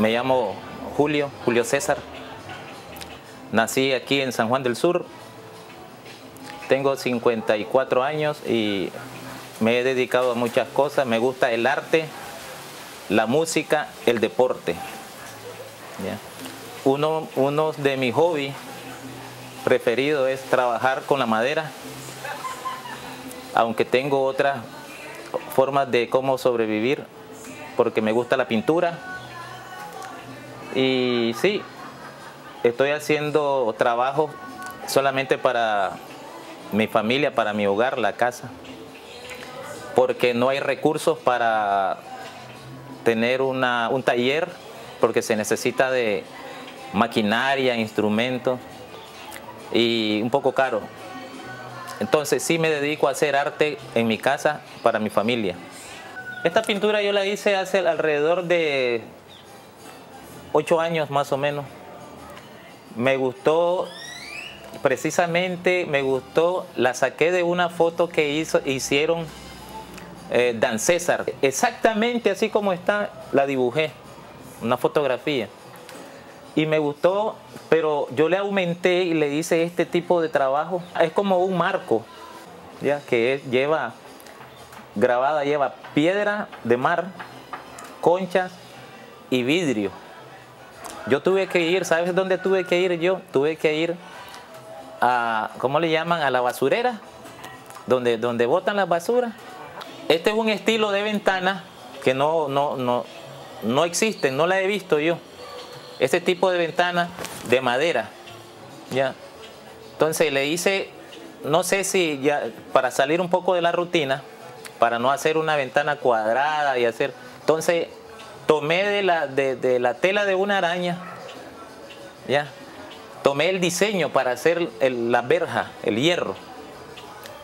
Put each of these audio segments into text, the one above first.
Me llamo Julio, Julio César. Nací aquí en San Juan del Sur. Tengo 54 años y me he dedicado a muchas cosas. Me gusta el arte, la música, el deporte. Uno, uno de mis hobbies preferidos es trabajar con la madera, aunque tengo otras formas de cómo sobrevivir, porque me gusta la pintura. Y sí, estoy haciendo trabajo solamente para mi familia, para mi hogar, la casa, porque no hay recursos para tener una, un taller, porque se necesita de maquinaria, instrumentos y un poco caro. Entonces sí me dedico a hacer arte en mi casa para mi familia. Esta pintura yo la hice hace alrededor de ocho años más o menos. Me gustó, precisamente me gustó, la saqué de una foto que hizo, hicieron eh, Dan César. Exactamente así como está, la dibujé, una fotografía. Y me gustó, pero yo le aumenté y le hice este tipo de trabajo. Es como un marco, ya que lleva grabada, lleva piedra de mar, conchas y vidrio. Yo tuve que ir, ¿sabes dónde tuve que ir yo? Tuve que ir a, ¿cómo le llaman? A la basurera, donde, donde botan las basuras. Este es un estilo de ventana que no, no, no, no existe, no la he visto yo. Este tipo de ventana de madera. ¿ya? Entonces le hice, no sé si ya, para salir un poco de la rutina, para no hacer una ventana cuadrada y hacer... Entonces tomé de la, de, la tela de una araña, ¿ya? Tomé el diseño para hacer la verja, el hierro,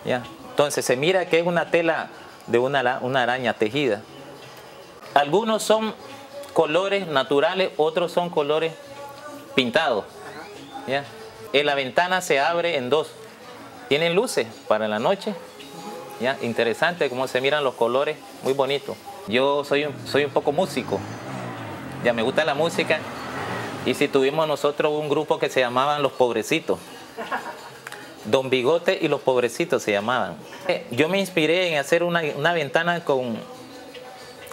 ¿ya? Entonces se mira que es una tela de una, una araña tejida. Algunos son colores naturales, otros son colores pintados. ¿ya? En la ventana se abre en dos. Tienen luces para la noche. ¿ya? Interesante cómo se miran los colores, muy bonito. Yo soy un, soy un poco músico, ya me gusta la música y si tuvimos nosotros un grupo que se llamaban Los Pobrecitos. Don Bigote y Los Pobrecitos se llamaban. Yo me inspiré en hacer una, ventana con,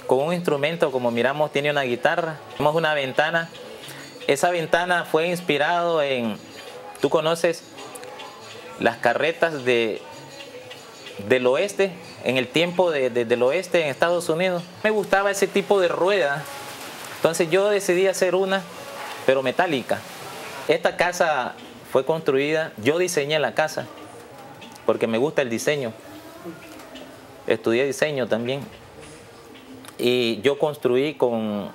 con un instrumento, como miramos, tiene una guitarra. Tenemos una ventana. Esa ventana fue inspirado en, tú conoces las carretas de, del oeste, en el tiempo del oeste en Estados Unidos. Me gustaba ese tipo de rueda. Entonces yo decidí hacer una, pero metálica. Esta casa fue construida, yo diseñé la casa, porque me gusta el diseño. Estudié diseño también. Y yo construí con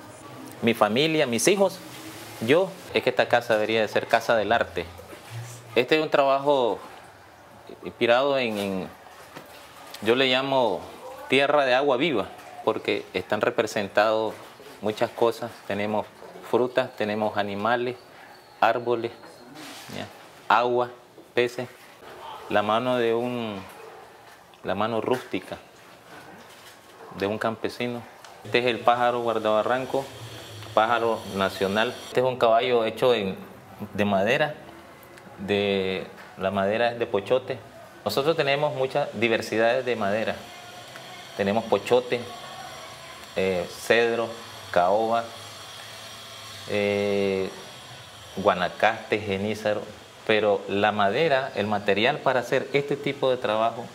mi familia, mis hijos. Yo, es que esta casa debería de ser casa del arte. Este es un trabajo inspirado en yo le llamo tierra de agua viva porque están representados muchas cosas. Tenemos frutas, tenemos animales, árboles, agua, peces. La mano de un, la mano rústica de un campesino. Este es el pájaro guardabarranco, pájaro nacional. Este es un caballo hecho de madera, de, la madera es de pochote, nosotros tenemos muchas diversidades de madera. Tenemos pochote, eh, cedro, caoba, eh, guanacaste, genízaro, pero la madera, el material para hacer este tipo de trabajo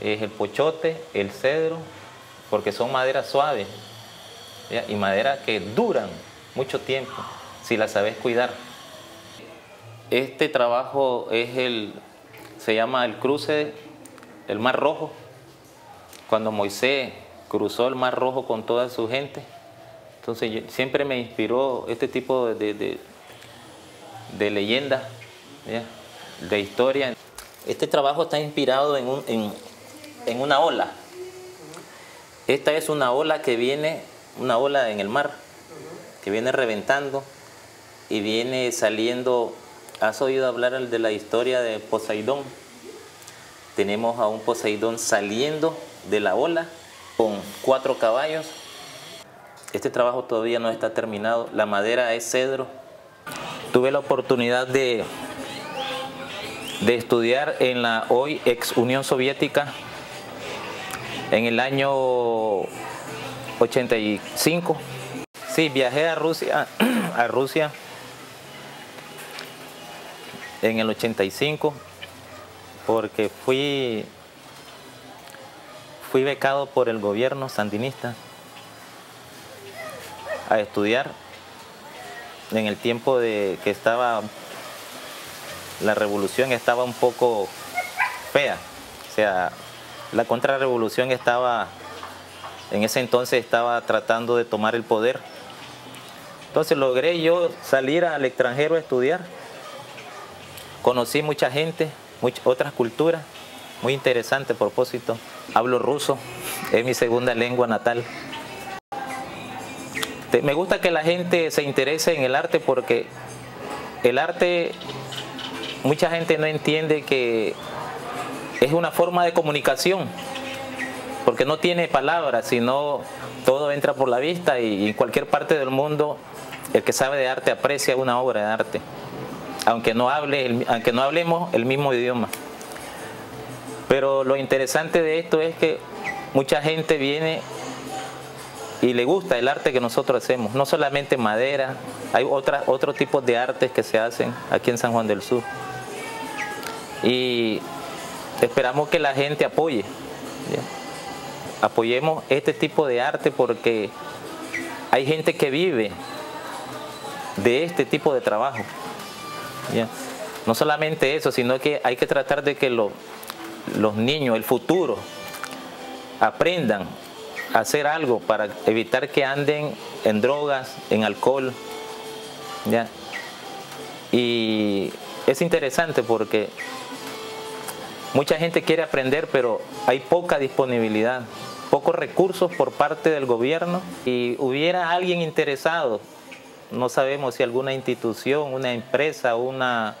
es el pochote, el cedro, porque son maderas suaves y maderas que duran mucho tiempo si las sabes cuidar. Este trabajo es el, se llama el cruce el Mar Rojo, cuando Moisés cruzó el Mar Rojo con toda su gente. Entonces siempre me inspiró este tipo de, de, de leyenda, de historia. Este trabajo está inspirado en, en, en una ola. Esta es una ola que viene, una ola en el mar, que viene reventando y viene saliendo ¿Has oído hablar de la historia de Poseidón? Tenemos a un Poseidón saliendo de la ola con cuatro caballos. Este trabajo todavía no está terminado. La madera es cedro. Tuve la oportunidad de, de estudiar en la hoy ex Unión Soviética en el año 85. Sí, viajé a Rusia, a Rusia en el 85 porque fui fui becado por el gobierno sandinista a estudiar en el tiempo de que estaba la revolución estaba un poco fea. O sea la contrarrevolución estaba en ese entonces estaba tratando de tomar el poder. Entonces logré yo salir al extranjero a estudiar conocí mucha gente otras culturas muy interesante propósito. Hablo ruso es mi segunda lengua natal. Me gusta que la gente se interese en el arte porque el arte, mucha gente no entiende que es una forma de comunicación, porque no tiene palabras, sino todo entra por la vista y en cualquier parte del mundo el que sabe de arte aprecia una obra de arte, aunque no, hable, aunque no hablemos el mismo idioma. Pero lo interesante de esto es que mucha gente viene y le gusta el arte que nosotros hacemos, no solamente madera, hay otras, otros tipos de artes que se hacen aquí en San Juan del Sur. Y esperamos que la gente apoye, apoyemos este tipo de arte porque hay gente que vive de este tipo de trabajo. No solamente eso, sino que hay que tratar de que los niños, el futuro, aprendan hacer algo para evitar que anden en drogas, en alcohol. ¿ya? Y es interesante porque mucha gente quiere aprender, pero hay poca disponibilidad, pocos recursos por parte del gobierno. Y hubiera alguien interesado, no sabemos si alguna institución, una empresa, una,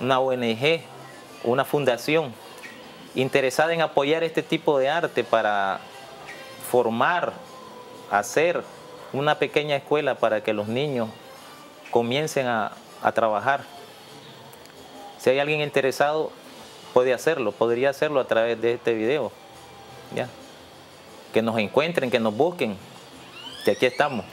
una ONG, una fundación, interesada en apoyar este tipo de arte para formar, hacer una pequeña escuela para que los niños comiencen a, trabajar. Si hay alguien interesado, puede hacerlo, podría hacerlo a través de este video. ¿ya? Que nos encuentren, que nos busquen, que aquí estamos.